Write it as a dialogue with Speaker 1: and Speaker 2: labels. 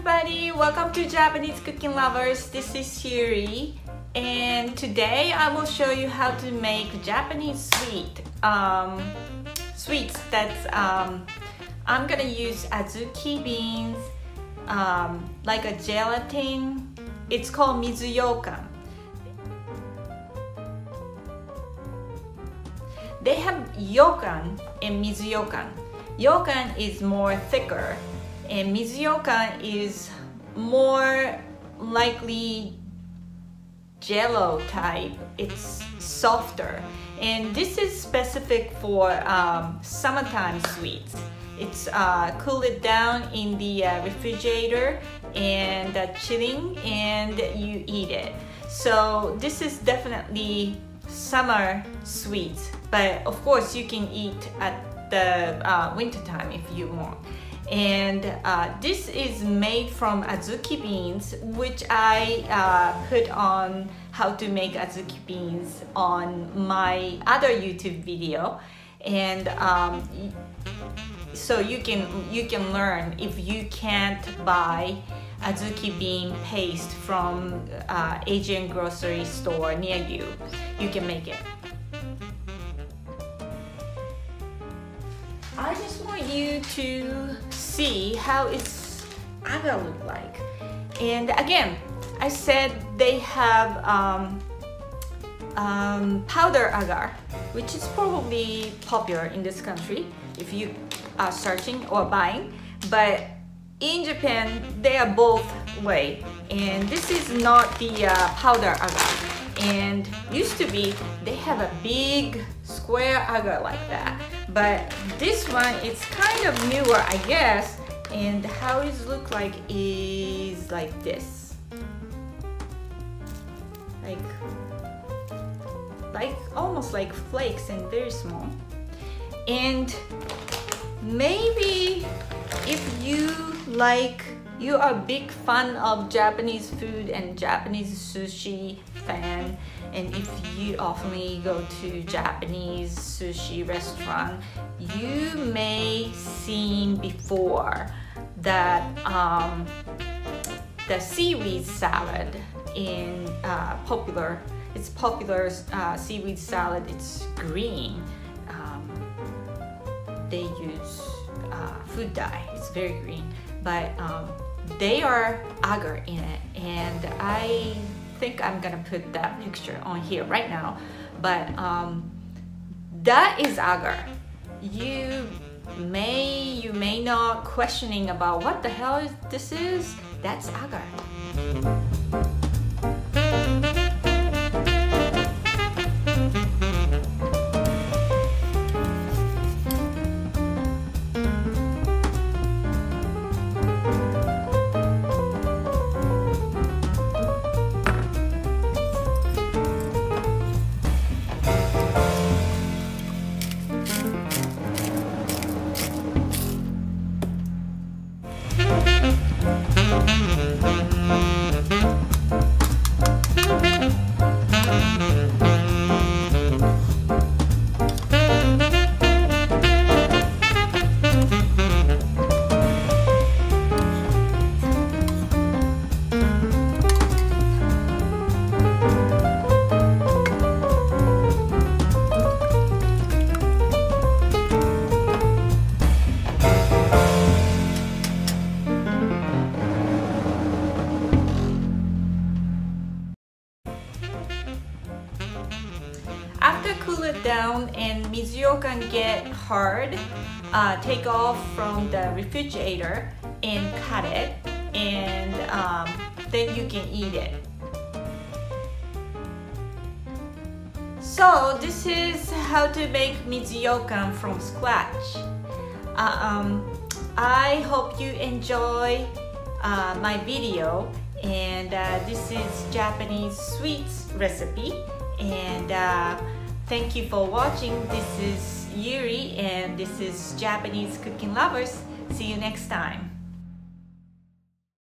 Speaker 1: everybody, welcome to Japanese Cooking Lovers. This is Yuri and today I will show you how to make Japanese sweet um, sweets that's um, I'm gonna use azuki beans um, like a gelatin. It's called mizuyokan they have yokan and mizuyokan yokan is more thicker and Mizuyokan is more likely jello type. It's softer. And this is specific for um, summertime sweets. It's uh, cool it down in the uh, refrigerator and uh, chilling and you eat it. So this is definitely summer sweets. But of course you can eat at the uh, winter time if you want and uh, this is made from azuki beans which I uh, put on how to make azuki beans on my other YouTube video. And um, so you can you can learn if you can't buy azuki bean paste from uh, Asian grocery store near you you can make it. I just want you to see how it's agar look like. And again, I said they have um, um, powder agar, which is probably popular in this country if you are searching or buying. But in Japan, they are both way. And this is not the uh, powder agar. And used to be, they have a big square agar like that but this one it's kind of newer I guess. And how it look like is like this. Like like almost like flakes and very small. And maybe if you like you are a big fan of Japanese food and Japanese sushi fan. And if you often go to Japanese sushi restaurant you may seen before that um, the seaweed salad in uh, popular it's popular uh, seaweed salad. It's green. Um, they use uh, food dye. It's very green. But um, they are agar in it and I think I'm gonna put that picture on here right now. But um, that is agar. You may you may not questioning about what the hell is this is. That's agar it down and Mizuyokan get hard, uh, take off from the refrigerator and cut it and um, then you can eat it. So this is how to make Mizuyokan from scratch. Uh, um, I hope you enjoy uh, my video and uh, this is Japanese sweets recipe and uh, thank you for watching. This is Yuri and this is Japanese cooking lovers. See you next time